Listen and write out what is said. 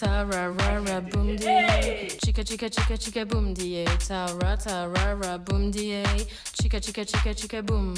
Ta ra ra ra boom die. Chica chica chica chica boom die. Ta ra ta ra ra boom die. Chica chica chica chica boom.